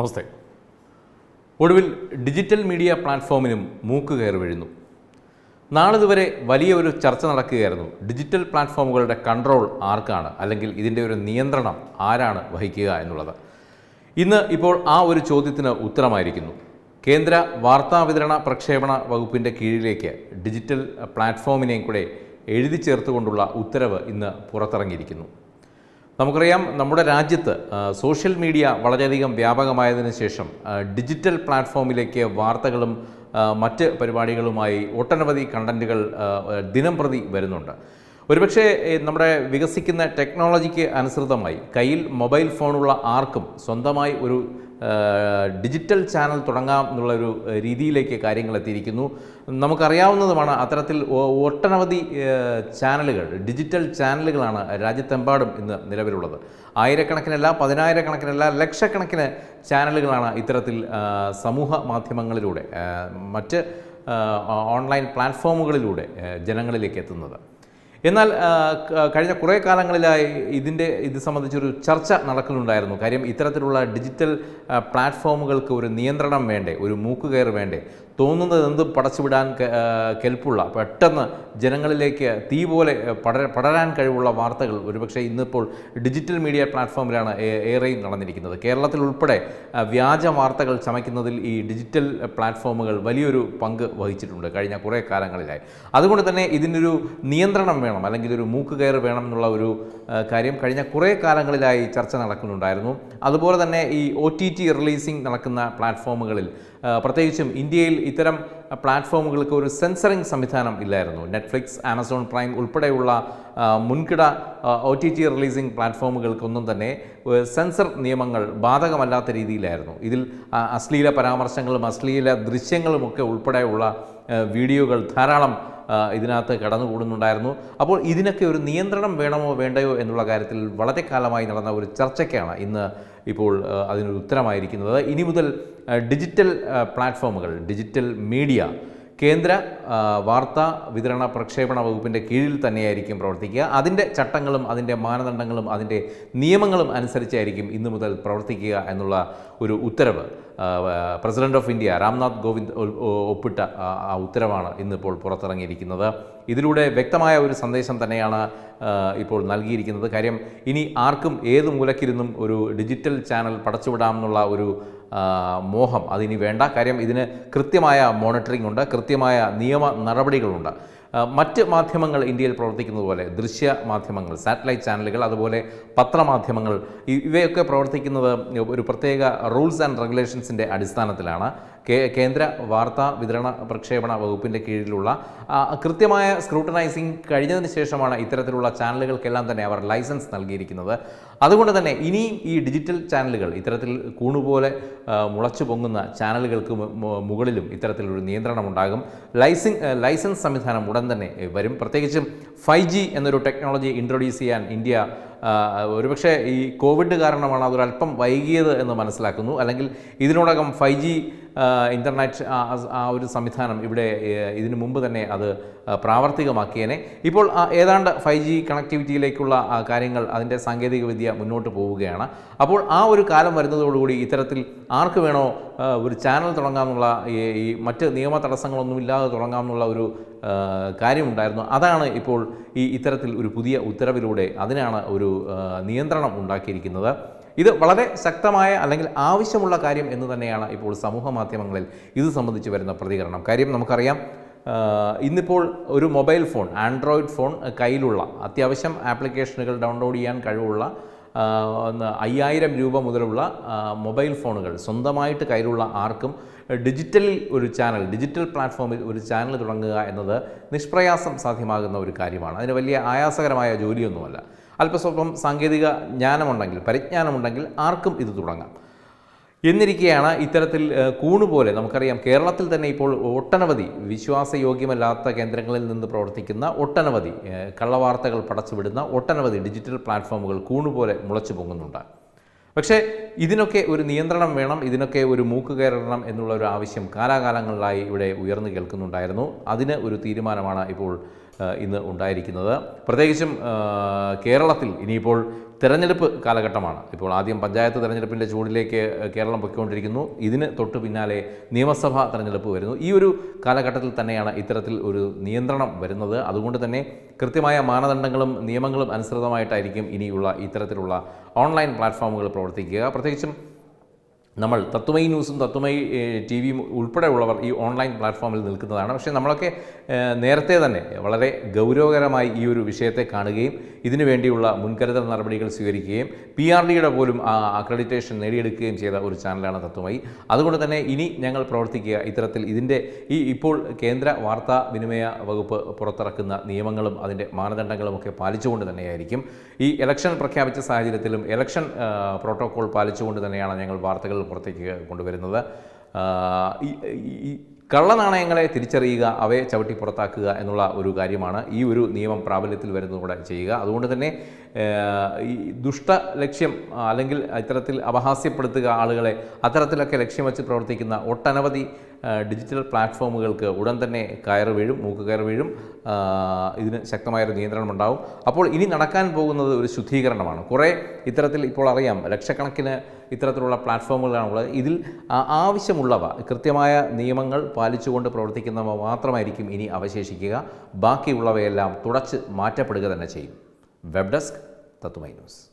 നമസ്തേ. ഒടുവിൽ digital media പ്ലാറ്റ്ഫോമിനും മൂക്ക് കയറി വീഴുന്നു. നാളിതുവരെ വലിയ ഒരു ചർച്ച നടക്കുകയായിരുന്നു. ഡിജിറ്റൽ പ്ലാറ്റ്ഫോമുകളുടെ കൺട്രോൾ ആർക്കാണ്? അല്ലെങ്കിൽ ഇതിന്റെ ഒരു നിയന്ത്രണം ആരാണ് വഹിക്കുക എന്നുള്ളത്. ഇന്ന് ഇപ്പോൾ ആ ഒരു ചോദ്യത്തിന് ഉത്തരമായിരിക്കുന്നു. കേന്ദ്ര വാർത്താവിതരണ പ്രക്ഷേപണ വകുപ്പിന്റെ കീഴിലേക്ക് ഡിജിറ്റൽ പ്ലാറ്റ്ഫോമിനെയും കൂടെ എഴുതി ചേർത്തുകൊണ്ടുള്ള ഉത്തരവ് ഇന്ന് പുറത്തിറങ്ങിയിരിക്കുന്നു. നമുക്കറിയാം നമ്മുടെ രാജ്യത്ത് സോഷ്യൽ മീഡിയ വളരെയധികം വ്യാപകമായതിനു ശേഷം ഡിജിറ്റൽ പ്ലാറ്റ്ഫോമിലേക്ക് വാർത്തകളും മറ്റ് പരിപാടികളുമായി ഒട്ടനവധി കണ്ടന്റുകൾ ദിനം പ്രതി വരുന്നുണ്ട്. ഒരുപക്ഷെ നമ്മുടെ വികസിക്കുന്ന ടെക്നോളജിക്ക് അനുസൃതമായി കയ്യിൽ മൊബൈൽ ഫോണുള്ള ആർക്കും സ്വന്തമായി ഒരു ഡിജിറ്റൽ ചാനൽ തുടങ്ങാം എന്നുള്ള ഒരു രീതിയിലേക്ക് കാര്യങ്ങൾ എത്തിയിരിക്കുന്നു. നമുക്കറിയാവുന്നതുമാണ് അത്തരത്തിൽ ഒട്ടനവധി ചാനലുകൾ ഡിജിറ്റൽ ചാനലുകളാണ് രാജ്യത്തെമ്പാടും ഇന്ന് നിലവിലുള്ളത്. ആയിരക്കണക്കിനല്ല പതിനായിരക്കണക്കിനല്ല ലക്ഷക്കണക്കിന് ചാനലുകളാണ് ഇത്തരത്തിൽ സമൂഹ മാധ്യമങ്ങളിലൂടെ മറ്റ് ഓൺലൈൻ പ്ലാറ്റ്ഫോമുകളിലൂടെ ജനങ്ങളിലേക്ക് എത്തുന്നത്. എന്നാൽ കഴിഞ്ഞ കുറേ കാലങ്ങളിലായി ഇതിന്റെ ഇത് സംബന്ധിച്ചൊരു ചർച്ച നടക്കുന്നുണ്ടായിരുന്നു. കാര്യം ഇത്തരത്തിലുള്ള ഡിജിറ്റൽ പ്ലാറ്റ്ഫോമുകൾക്ക് ഒരു നിയന്ത്രണം വേണ്ടേ? ഒരു മൂക്കുകയർ വേണ്ടേ? തോന്നുന്നത് എന്ത് പടച്ചുവിടാൻ കെൽപ്പുള്ള പെട്ടെന്ന് ജനങ്ങളിലേക്ക് തീ പോലെ പടര പടരാൻ കഴിവുള്ള വാർത്തകൾ. ഒരുപക്ഷെ ഇന്നിപ്പോൾ ഡിജിറ്റൽ മീഡിയ പ്ലാറ്റ്ഫോമിലാണ് ഏറെയും നടന്നിരിക്കുന്നത്. കേരളത്തിൽ ഉൾപ്പെടെ വ്യാജ വാർത്തകൾ ചമയ്ക്കുന്നതിൽ ഈ ഡിജിറ്റൽ പ്ലാറ്റ്ഫോമുകൾ വലിയൊരു പങ്ക് വഹിച്ചിട്ടുണ്ട് കഴിഞ്ഞ കുറേ കാലങ്ങളിലായി. അതുകൊണ്ട് തന്നെ ഇതിനൊരു നിയന്ത്രണം വേണം അല്ലെങ്കിൽ ഒരു മൂക്കുകയർ വേണം എന്നുള്ള ഒരു കാര്യം കഴിഞ്ഞ കുറേ കാലങ്ങളിലായി ചർച്ച നടക്കുന്നുണ്ടായിരുന്നു. അതുപോലെ തന്നെ ഈ ഒ ടി ടി റിലീസിംഗ് നടക്കുന്ന പ്ലാറ്റ്ഫോമുകളിൽ പ്രത്യേകിച്ചും ഇന്ത്യയിൽ ഇത്തരം പ്ലാറ്റ്ഫോമുകൾക്ക് ഒരു സെൻസറിങ് സംവിധാനം ഇല്ലായിരുന്നു. നെറ്റ്ഫ്ലിക്സ് ആമസോൺ പ്രൈം ഉൾപ്പെടെയുള്ള മുൻകിട ഒ ടി ടി റിലീസിംഗ് പ്ലാറ്റ്ഫോമുകൾക്കൊന്നും തന്നെ സെൻസർ നിയമങ്ങൾ ബാധകമല്ലാത്ത രീതിയിലായിരുന്നു. ഇതിൽ അശ്ലീല പരാമർശങ്ങളും അശ്ലീല ദൃശ്യങ്ങളുമൊക്കെ ഉൾപ്പെടെയുള്ള വീഡിയോകൾ ധാരാളം ഇതിനകത്ത് കടന്നുകൂടുന്നുണ്ടായിരുന്നു. അപ്പോൾ ഇതിനൊക്കെ ഒരു നിയന്ത്രണം വേണമോ വേണ്ടയോ എന്നുള്ള കാര്യത്തിൽ വളരെ കാലമായി നടന്ന ഒരു ചർച്ചയ്ക്കാണ് ഇന്ന് ഇപ്പോൾ അതിനൊരു ഉത്തരമായിരിക്കുന്നത് ഇനി മുതൽ ഡിജിറ്റൽ പ്ലാറ്റ്ഫോമുകൾ ഡിജിറ്റൽ മീഡിയ കേന്ദ്ര വാർത്താ വിതരണ പ്രക്ഷേപണ വകുപ്പിന്റെ കീഴിൽ തന്നെയായിരിക്കും പ്രവർത്തിക്കുക. അതിന്റെ ചട്ടങ്ങളും അതിന്റെ മാനദണ്ഡങ്ങളും അതിന്റെ നിയമങ്ങളും അനുസരിച്ചായിരിക്കും ഇന്നു മുതൽ പ്രവർത്തിക്കുക എന്നുള്ള ഒരു ഉത്തരവ്. President of India Ramnath Kovind ഒപ്പിട്ട ആ, ഉത്തരവാണ് ഇന്നിപ്പോൾ പുറത്തിറങ്ങിയിരിക്കുന്നത്. ഇതിലൂടെ വ്യക്തമായ ഒരു സന്ദേശം തന്നെയാണ് ഇപ്പോൾ നൽകിയിരിക്കുന്നത്. കാര്യം ഇനി ആർക്കും ഏത് മൂലക്കിരുന്നും ഒരു ഡിജിറ്റൽ ചാനൽ പടച്ചുവിടാമെന്നുള്ള ഒരു മോഹം. അതിനി വേണ്ട കാര്യം ഇതിന് കൃത്യമായ മോണിറ്ററിംഗ് ഉണ്ട് കൃത്യമായ നിയമ നടപടികളുണ്ട്. മറ്റ് മാധ്യമങ്ങൾ ഇന്ത്യയിൽ പ്രവർത്തിക്കുന്നത് പോലെ ദൃശ്യ മാധ്യമങ്ങൾ സാറ്റലൈറ്റ് ചാനലുകൾ അതുപോലെ പത്രമാധ്യമങ്ങൾ ഇവയൊക്കെ പ്രവർത്തിക്കുന്നത് ഒരു പ്രത്യേക റൂൾസ് ആൻഡ് റെഗുലേഷൻസിന്റെ അടിസ്ഥാനത്തിലാണ്. കേന്ദ്ര വാർത്താ വിതരണ പ്രക്ഷേപണ വകുപ്പിന്റെ കീഴിലുള്ള കൃത്യമായ സ്ക്രൂട്ടനൈസിങ് കഴിഞ്ഞതിന് ശേഷമാണ് ഇത്തരത്തിലുള്ള ചാനലുകൾക്കെല്ലാം തന്നെ അവർ ലൈസൻസ് നൽകിയിരിക്കുന്നത്. അതുകൊണ്ട് തന്നെ ഇനിയും ഈ ഡിജിറ്റൽ ചാനലുകൾ ഇത്തരത്തിൽ കൂണുപോലെ മുളച്ചു പൊങ്ങുന്ന ചാനലുകൾക്ക് മുകളിലും ഇത്തരത്തിലൊരു നിയന്ത്രണം ഉണ്ടാകും ലൈസിങ് ലൈസൻസ് സംവിധാനം ഉടൻ തന്നെ വരും. പ്രത്യേകിച്ചും ഫൈവ് എന്നൊരു ടെക്നോളജി ഇൻട്രൊഡ്യൂസ് ചെയ്യാൻ ഇന്ത്യ ഒരുപക്ഷെ ഈ കോവിഡ് കാരണമാണ് അതൊരല്പം വൈകിയത് എന്ന് മനസ്സിലാക്കുന്നു. അല്ലെങ്കിൽ ഇതിനോടകം ഫൈവ് ജി ഇന്റർനെറ്റ് ആ ഒരു സംവിധാനം ഇവിടെ ഇതിനു മുമ്പ് തന്നെ അത് പ്രാവർത്തികമാക്കിയേനെ. ഇപ്പോൾ ഏതാണ്ട് ഫൈവ് ജി കണക്ടിവിറ്റിയിലേക്കുള്ള കാര്യങ്ങൾ അതിന്റെ സാങ്കേതികവിദ്യ മുന്നോട്ട് പോവുകയാണ്. അപ്പോൾ ആ ഒരു കാലം വരുന്നതോടുകൂടി ഇത്തരത്തിൽ ആർക്ക് വേണോ ഒരു ചാനൽ തുടങ്ങാമെന്നുള്ള ഈ മറ്റ് നിയമ തടസ്സങ്ങളൊന്നുമില്ലാതെ തുടങ്ങാമെന്നുള്ള ഒരു കാര്യമുണ്ടായിരുന്നു. അതാണ് ഇപ്പോൾ ഈ ഇത്തരത്തിൽ ഒരു പുതിയ ഉത്തരവിലൂടെ അതിനാണ് ഒരു നിയന്ത്രണം ഉണ്ടാക്കിയിരിക്കുന്നത്. ഇത് വളരെ ശക്തമായ അല്ലെങ്കിൽ ആവശ്യമുള്ള കാര്യം എന്ന് തന്നെയാണ് ഇപ്പോൾ സമൂഹ മാധ്യമങ്ങളിൽ ഇത് സംബന്ധിച്ച് വരുന്ന പ്രതികരണം. കാര്യം നമുക്കറിയാം ഇന്നിപ്പോൾ ഒരു മൊബൈൽ ഫോൺ ആൻഡ്രോയിഡ് ഫോൺ കയ്യിലുള്ള അത്യാവശ്യം ആപ്ലിക്കേഷനുകൾ ഡൗൺലോഡ് ചെയ്യാൻ കഴിവുള്ള അയ്യായിരം രൂപ മുതലുള്ള മൊബൈൽ ഫോണുകൾ സ്വന്തമായിട്ട് കയ്യിലുള്ള ആർക്കും ഡിജിറ്റലിൽ ഒരു ചാനൽ ഡിജിറ്റൽ പ്ലാറ്റ്ഫോമിൽ ഒരു ചാനൽ തുടങ്ങുക എന്നത് നിഷ്പ്രയാസം സാധ്യമാകുന്ന ഒരു കാര്യമാണ്. അതിന് വലിയ ആയാസകരമായ ജോലിയൊന്നുമല്ല. അല്പസ്വല്പം സാങ്കേതിക ജ്ഞാനമുണ്ടെങ്കിൽ പരിജ്ഞാനമുണ്ടെങ്കിൽ ആർക്കും ഇത് തുടങ്ങാം. എന്നിരിക്കെയാണ് ഇത്തരത്തിൽ കൂണ് പോലെ നമുക്കറിയാം കേരളത്തിൽ തന്നെ ഇപ്പോൾ ഒട്ടനവധി വിശ്വാസയോഗ്യമല്ലാത്ത കേന്ദ്രങ്ങളിൽ നിന്ന് പ്രവർത്തിക്കുന്ന ഒട്ടനവധി കള്ളവാർത്തകൾ പടച്ചുവിടുന്ന ഒട്ടനവധി ഡിജിറ്റൽ പ്ലാറ്റ്ഫോമുകൾ കൂണുപോലെ മുളച്ചു പൊങ്ങുന്നുണ്ട്. പക്ഷേ ഇതിനൊക്കെ ഒരു നിയന്ത്രണം വേണം ഇതിനൊക്കെ ഒരു മൂക്ക് കയറണം എന്നുള്ള ഒരു ആവശ്യം കാലാകാലങ്ങളിലായി ഇവിടെ ഉയർന്നു കേൾക്കുന്നുണ്ടായിരുന്നു. അതിന് ഒരു തീരുമാനമാണ് ഇപ്പോൾ ഇന്ന് ഉണ്ടായിരിക്കുന്നത്. പ്രത്യേകിച്ചും കേരളത്തിൽ ഇനിയിപ്പോൾ തെരഞ്ഞെടുപ്പ് കാലഘട്ടമാണ്. ഇപ്പോൾ ആദ്യം പഞ്ചായത്ത് തെരഞ്ഞെടുപ്പിന്റെ ചൂടിലേക്ക് കേരളം പൊയ്ക്കൊണ്ടിരിക്കുന്നു. ഇതിന് തൊട്ട് പിന്നാലെ നിയമസഭാ തെരഞ്ഞെടുപ്പ് വരുന്നു. ഈ ഒരു കാലഘട്ടത്തിൽ തന്നെയാണ് ഇത്തരത്തിൽ ഒരു നിയന്ത്രണം വരുന്നത്. അതുകൊണ്ട് തന്നെ കൃത്യമായ മാനദണ്ഡങ്ങളും നിയമങ്ങളും അനുസൃതമായിട്ടായിരിക്കും ഇനിയുള്ള ഇത്തരത്തിലുള്ള ഓൺലൈൻ പ്ലാറ്റ്ഫോമുകൾ പ്രവർത്തിക്കുക. പ്രത്യേകിച്ചും നമ്മൾ തത്വമൈ ന്യൂസും തത്വമൈ ടി വിയും ഉൾപ്പെടെയുള്ളവർ ഈ ഓൺലൈൻ പ്ലാറ്റ്ഫോമിൽ നിൽക്കുന്നതാണ്. പക്ഷേ നമ്മളൊക്കെ നേരത്തെ തന്നെ വളരെ ഗൗരവകരമായി ഈ ഒരു വിഷയത്തെ കാണുകയും ഇതിനു വേണ്ടിയുള്ള മുൻകരുതൽ നടപടികൾ സ്വീകരിക്കുകയും പി ആർ ഡിയുടെ പോലും അക്രഡിറ്റേഷൻ നേടിയെടുക്കുകയും ചെയ്ത ഒരു ചാനലാണ് തത്വമൈ. അതുകൊണ്ട് തന്നെ ഇനി ഞങ്ങൾ പ്രവർത്തിക്കുക ഇത്തരത്തിൽ ഇതിന്റെ ഈ ഇപ്പോൾ കേന്ദ്ര വാർത്താ വിനിമയ വകുപ്പ് പുറത്തിറക്കുന്ന നിയമങ്ങളും അതിന്റെ മാനദണ്ഡങ്ങളും ഒക്കെ പാലിച്ചുകൊണ്ട് തന്നെയായിരിക്കും. ഈ ഇലക്ഷൻ പ്രഖ്യാപിച്ച സാഹചര്യത്തിലും ഇലക്ഷൻ പ്രോട്ടോകോൾ പാലിച്ചുകൊണ്ട് തന്നെയാണ് ഞങ്ങൾ വാർത്തകൾ പുറത്തേക്ക് കൊണ്ടുവരുന്നത്. ഈ കള്ളനാണയങ്ങളെ തിരിച്ചറിയുക അവയെ ചവിട്ടി പുറത്താക്കുക എന്നുള്ള ഒരു കാര്യമാണ് ഈ ഒരു നിയമം പ്രാബല്യത്തിൽ വരുന്നതോടെ ചെയ്യുക. അതുകൊണ്ട് തന്നെ ഈ ദുഷ്ട ലക്ഷ്യം അല്ലെങ്കിൽ ഇത്തരത്തിൽ അപഹാസ്യപ്പെടുത്തുക ആളുകളെ അത്തരത്തിലൊക്കെ ലക്ഷ്യം വെച്ച് പ്രവർത്തിക്കുന്ന ഒട്ടനവധി ഡിജിറ്റൽ പ്ലാറ്റ്ഫോമുകൾക്ക് ഉടൻ തന്നെ കയറ് വീഴും മൂക്ക് കയറ് വീഴും. ഇതിന് ശക്തമായൊരു നിയന്ത്രണം ഉണ്ടാവും അപ്പോൾ ഇനി നടക്കാൻ പോകുന്നത് ഒരു ശുദ്ധീകരണമാണ്. കുറേ ഇത്തരത്തിൽ ഇപ്പോൾ അറിയാം ലക്ഷക്കണക്കിന് ഇത്തരത്തിലുള്ള പ്ലാറ്റ്ഫോമുകളാണുള്ളത് ഇതിൽ ആവശ്യമുള്ളവ കൃത്യമായ നിയമങ്ങൾ പാലിച്ചുകൊണ്ട് പ്രവർത്തിക്കുന്നവ മാത്രമായിരിക്കും ഇനി അവശേഷിക്കുക. ബാക്കിയുള്ളവയെല്ലാം തുടച്ച് മാറ്റപ്പെടുക തന്നെ ചെയ്യും. വെബ് ഡെസ്ക് തത്തുമൈ ന്യൂസ്.